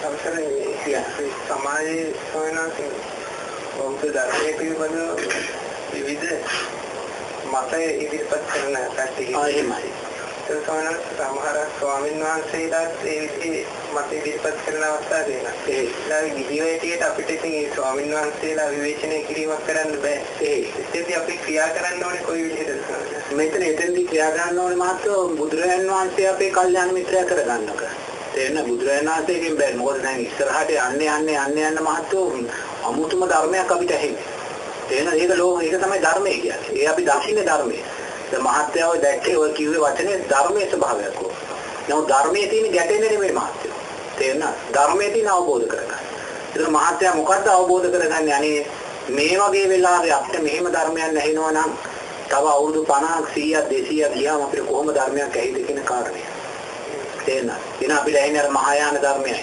අවසරයි සමාජයේ සොයනස් බෞද්ධ ධර්මයේ පිළිබඳව විවිධ මත ඉදිරිපත් කරන කට්ටිය. ආ එහෙමයි. ඒ සොයනස් සමහර ස්වාමීන් වහන්සේලාත් ඒ විදිහේ මත ඉදිරිපත් කරන අවස්ථා දෙනවා. ඒ ඉස්ලාමී විදිහේටියට අපිට ඉතින් ඒ ස්වාමීන් වහන්සේලා විවේචනය කිරීමක් කරන්න බෑ. ඒ ඉතින් අපි ක්‍රියා කරන්න ඕනේ කොයි විදිහටද? මෙතන එතෙන්දී ක්‍රියා කරන්න ඕනේ මහත්තයෝ බුදුරජාන් වහන්සේ අපේ කල්යාණ මිත්‍රයා කරගන්නක. තේරෙන බුදුරජාණන් වහන්සේගෙන් බෑ. මොකද දැන් ඉස්සරහට යන්නේ යන්නේ යන්නේ යන මහත්තයෝ අමුතුම ධර්මයක් අපිට ඇහෙන්නේ. තේරෙන ඒක ලෝක ඒක තමයි ධර්මය කියන්නේ. ඒ අපි දකින්නේ ධර්මය. දැන් මහත්තයව දැක්කේ ඔය කිව්වේ වචනේ ධර්මයේ ස්වභාවයක් ඕක. නමුත් ධර්මයේ තියෙන ගැටෙන්නේ නෙමෙයි මහත්තයෝ. තේරෙන ධර්මයේ තියෙන අවබෝධ කරගන්න. ඒක මහත්තයා මොකද්ද අවබෝධ කරගන්නේ? අනේ මේ වගේ වෙලාවේ අපිට මෙහෙම ධර්මයක් නැහිනවා නම් තව අවුරුදු 50ක් 100ක් 200ක් ගියාම අපිට කොහොම ධර්මයක් ඇහිද කියන කාරණය. තේරෙනවද? එන අපිට ඇහින්නේ අර මහායාන ධර්මයයි.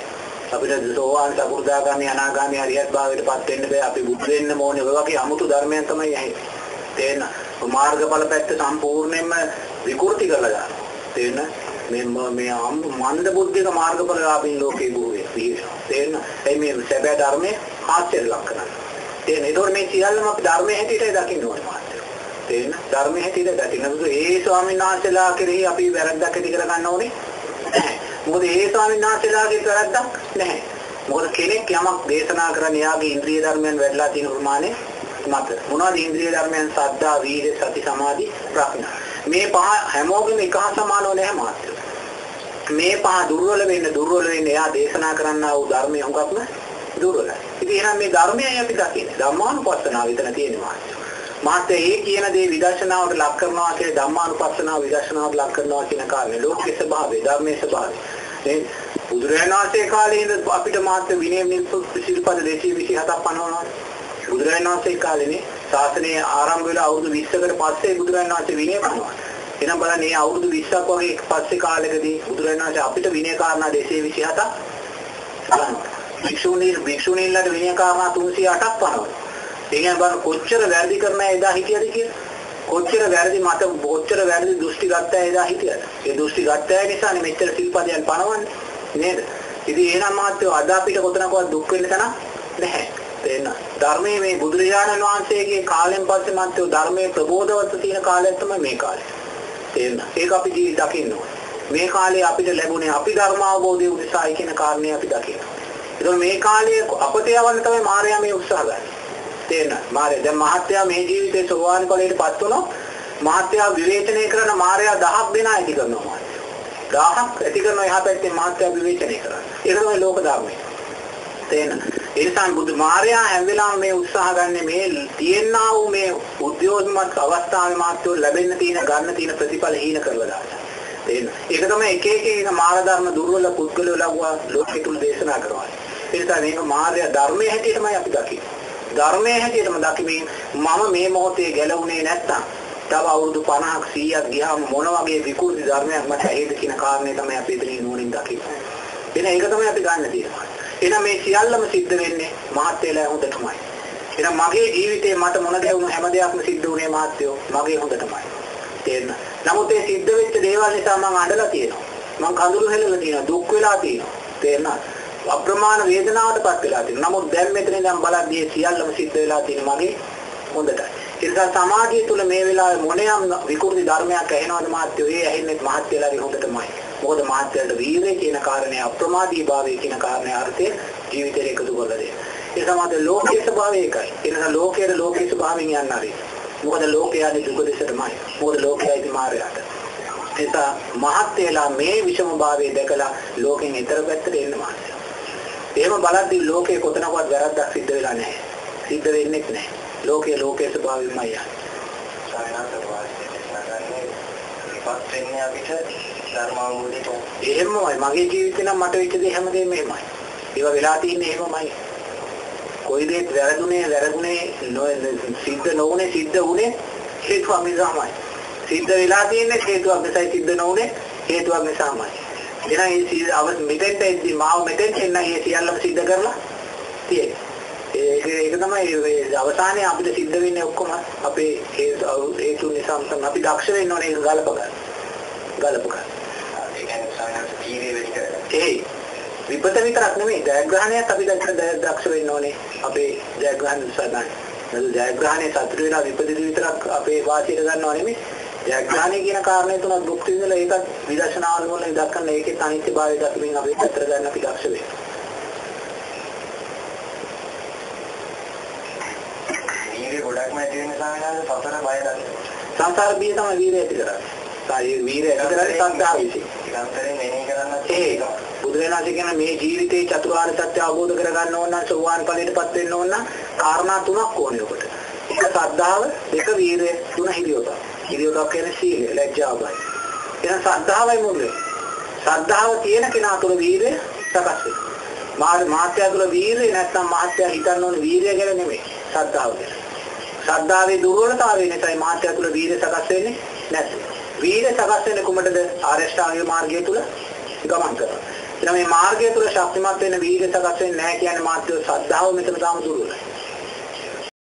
අපිට සෝවාන් සකු르දාගාමී අනාගාමී අරියත් භාවයට පත් වෙන්න බෑ. අපි බුදු වෙන්න ඕනේ. ඔය වගේ අමුතු ධර්මයන් තමයි ඇහෙන්නේ. තේරෙනවද? මාර්ගඵල පැත්ත සම්පූර්ණයෙන්ම විකෘති කරලා දානවා. තේරෙනවද? මේ මේ මන්ද බුද්ධික මාර්ගඵල ලාභින් ලෝකේ බොහෝ වේ. තේරෙනවද? ඒ මේ සැබෑ ධර්මයේ ආශ්චර්ය ලක්ෂණ. තේරෙනවද? ඒතකොට මේ සියල්ලම අපි ධර්මයේ හැටියටයි දකින්න ඕනේ මාත්‍ය. තේරෙන ධර්මයේ හැටියට දකින්නකොට ඒ ස්වාමීන් වහන්සේලා කෙරෙහි අපි වැරද්දක් ඇති කර ගන්න ඕනේ නැහැ. මොකද ඒ ස්වාමීන් වහන්සේලාගේ වැරද්දක් නැහැ. මොකද කෙනෙක් යමක් දේශනා කරන යාගේ ඉන්ද්‍රිය ධර්මයන් වැඩිලා තියෙන ප්‍රමාණය මත මොනවද ඉන්ද්‍රිය ධර්මයන් සද්ධා වීර්ය සති සමාධි ප්‍රඥා මේ පහ හැමෝගෙම එක හා සමානව නැහැ මාත්‍ය. මේ පහ දුර්වල වෙන්න දුර්වල වෙන්න එයා දේශනා කරන්නා වූ ධර්මය හුඟක්ම දුර්වලයි. ඉතින් එහෙනම් මේ ධර්මයයි අපි දකින්නේ. ධම්මානුපස්සනාව විතර තියෙනවා. මාත්‍ය ඒ කියන දේ විදර්ශනාවට ලක් කරනවා කියලා ධම්මානුපස්සනාව විදර්ශනාවට ලක් කරනවා කියන කාරණේ. ලෝකයේ ස්වභාවය ධර්මයේ ස්වභාවය. මේ බුදුරජාණන් වහන්සේ කාලේ ඉඳන් අපිට මාත්‍ය විනය සිල්පද 227ක් පනවනවා. බුදුරජාණන් වහන්සේ කාලේනේ ශාසනය ආරම්භ වෙලා අවුරුදු 20කට පස්සේ බුදුරජාණන් වහන්සේ විනය පනවනවා. එහෙනම් බලන්න මේ අවුරුදු 20ක් වගේ පස්සේ කාලෙකදී බුදුරජාණන් වහන්සේ අපිට විනය කාරණා 227ක් පනවනවා. භික්ෂුණී භික්ෂුණීන්ලට විනය කාරණා 308ක් පනවනවා. ඒ කියන්නේ බලන්න කොච්චර වැරදි කරන එදා හිටියද කියලා. කොච්චර වැරදි මත කොච්චර වැරදි දෘෂ්ටි ගත්තා එදා හිටියද. ඒ දෘෂ්ටි ගත්තා නිසානේ මෙච්චර සිල්පදයන් පනවන්නේ නේද? ඉතින් එහෙනම් මාත්‍යෝ අද අපිට කොතනකවත් දුක් වෙන්න තැන නැහැ. තේන්න. ධර්මයේ මේ බුදුරජාණන් වහන්සේගේ කාලෙන් පස්සේ මාත්‍යෝ ධර්මයේ ප්‍රබෝධවත් තියෙන කාලය තමයි මේ කාලය. තේන්න. ඒක අපි දකින්න ඕනේ. මේ කාලේ අපිට ලැබුණේ අපි ධර්ම අවබෝධය උදෙසායි කියන කාරණේ අපි දකින්න. ඒතකොට මේ කාලයේ අපට යවන්න තමයි මාර්යා මේ උත්සාහ ගන්නේ. තේරෙනවද? මාර්යා දැන් මහත්යා මේ ජීවිතේ සෝවාන් ඵලයටපත් වුණොත් මහත්යා විවේචනය කරන මාර්යා දහක් දෙනා ඇති කරනවා. දහක් ඇති කරන එහා පැත්තේ මහත්යා විවේචනය කරනවා. ඒක තමයි ලෝක ධර්මය. තේරෙනවද? ඒ නිසා බුදු මාර්යා හැම වෙලාවෙම මේ උත්සාහ ගන්න මේ තියෙනා වූ මේ උද්‍යෝගමත් අවස්ථාවේ මාත්‍යෝ ලැබෙන්න තියෙන ගන්න තියෙන ප්‍රතිඵල හීන කරලා දානවා. තේරෙනවද? ඒක තමයි එක එක එක මාර්ග ධර්ම දුර්වල පුද්ගලයෝ ලඟුවා ලෝකෙ තුල දේශනා කරනවා. ඒ නිසා මේක මාර්ය ධර්මයේ හැටියටමයි අපි දකින්නේ. ධර්මයේ හැටියටම දකිමින් මම මේ මොහොතේ ගැලවුණේ නැත්තම් තව අවුරුදු 50ක් 100ක් ගියාම මොන වගේ විකෘති ධර්මයක් මට ඇහෙද කියන කාරණේ තමයි අපි එතනින් නුවණින් දකින්නේ. එන ඒක තමයි අපි ගන්න තියෙන්නේ. එහෙනම් මේ සියල්ලම සිද්ධ වෙන්නේ මහත්යලා හොඳටමයි. එහෙනම් මගේ ජීවිතේ මට මොන ගැවුණු හැම දෙයක්ම සිද්ධ වුණේ මහත්යෝ මගේ හොඳටමයි. තේරෙනවද? නමුත් ඒ සිද්ධ වෙච්ච දේවල් නිසා මම අඬලා තියෙනවා. මම කඳුළු හෙලලා තියෙනවා. දුක් වෙලා තියෙනවා. තේරෙනවද? අප්‍රමාණ වේදනාවටපත් වෙලා තියෙනවා. නමුත් දැන් මෙතන ඉඳන් බලද්දී සියල්ලම සිද්ධ වෙලා තියෙන මගේ හොඳටයි. ඒ නිසා සමාධිය තුල මේ වෙලාවේ මොනියම් විකෘති ධර්මයක් ඇහෙනවද මහත්යෝ? ඒ ඇහෙන්නේ මහත්යලාගේ හොඳටමයි. මොකද මහත්යලට වීරය කියන කාරණේ අප්‍රමාදී භාවය කියන කාරණේ අර්ථය ජීවිතේට එකතු කරලා දෙනවා. ඒ සමාද ලෝකයේ ස්වභාවය එකයි. ඒ නිසා ලෝකයේ ලෝකයේ ස්වභාවයෙන් යන්න හරි. මොකද ලෝකයේ දුක දෙසටමයි. මොකද ලෝකයයි මායයට. නිසා මහත්යලා මේ විෂම භාවය දැකලා ලෝකෙන් ඈතර පැත්තට එන්න මාත්‍ය. එහෙම බලද්දී ලෝකේ කොතනකවත් වැරද්දක් සිද්ධ වෙලා නැහැ. සිද්ධ වෙන්නේ නැහැ. ලෝකයේ ලෝකයේ ස්වභාවයෙන්මයි යන්නේ. ඉපත් වෙන්නේ අපිට ධර්ම අවබෝධයට. එහෙමමයි. මගේ ජීවිතේ නම් මට වෙච්ච දේ හැමදේම එහෙමයි. ඒවා වෙලා තින්නේ එහෙමමයි. කොයි දෙයක් වැරදුනේ වැරදුනේ සිද්ධ නොවුනේ සිද්ධ වුනේ හේතුවක් නිසාමයි. සිද්ධ වෙලා තියෙන්නේ හේතුවක් නිසායි සිද්ධ නොවුනේ හේතුවක් නිසාමයි. එහෙනම් ඒ අවස් මෙතෙන්ට එද්දි මාව මෙතෙන්ට එන්න ඒ සියල්ලම සිද්ධ කරලා තියෙන්නේ. ඒක ඒක තමයි අවසානයේ අපිට සිද්ධ වෙන්නේ ඔක්කොම අපේ හේතු නිසා තමයි අපි දක්ෂ වෙන්න ඕනේ ඒක ගලප ගන්න. ගලප ගන්න. ඒ කියන්නේ සායනස් ජීවේ වෙච්ච. ඒ විපත විතරක් නෙමෙයි ජයග්‍රහණයත් අපි දක්ෂ වෙන්න ඕනේ අපේ ජයග්‍රහණ සදාන. නේද ජයග්‍රහණය සතුට වෙලා විපදිත විතරක් අපේ වාසියට ගන්නව නෙමෙයි. ජයග්‍රහණය කියන කාරණේ තුනක් භුක්ති විඳලා ඒකත් විදර්ශනාවල වල දක්වන්න ඒකේ අනිත්‍යභාවය දක්වමින් අපි පැත්තට ගන්න අපි දක්ෂ වෙන්න. වීර්ය ගොඩක්ම ඇති වෙන සාමාන්‍යයෙන් සතර බය දන්නේ. සංසාර බිය තමයි වීරය ඇති කරන්නේ. සායේ වීරය ඇති කරන්නේ සද්ධාව විසින්. නිරන්තරයෙන් මෙනෙහි කරන්නත් ඒ බුදුරජාණන් කියන මේ ජීවිතේ චතුරාර්ය සත්‍ය අවබෝධ කරගන්න ඕන නම් සෝවාන් ඵලයටපත් වෙන්න ඕන නම් කාරණා තුනක් ඕනේ ඔබට. එක ශ්‍රද්ධාව, දෙක වීරය, තුන හිරියොත. හිරියොත කියන්නේ සීලය, ලැජ්ජාවයි. එහෙනම් ශ්‍රද්ධාවයි මුල. ශ්‍රද්ධාව තියෙන කෙනා තුළ වීරය සකස් වෙනවා. මාත්‍ය තුළ වීරය නැත්නම් මාත්‍ය හිතන්න ඕනේ වීරය ගැන නෙමෙයි. ශ්‍රද්ධාව ගැන. ශ්‍රද්ධාවේ දුර්වලතාවය නිසායි මාත්‍ය තුළ වීරය සකස් වෙන්නේ නැත්තේ. වීරය සකස් වෙන්නේ කුමටද? ආරෂ්ඨාංග මාර්ගය තුළ ගමන් කරනවා. එනම් මේ මාර්ගය තුළ ශක්තිමත් වෙන වීර්ය සකස් වෙන්නේ නැහැ කියන්නේ මාත්‍ය ශ්‍රද්ධාව මෙතන තාම දුර්වලයි.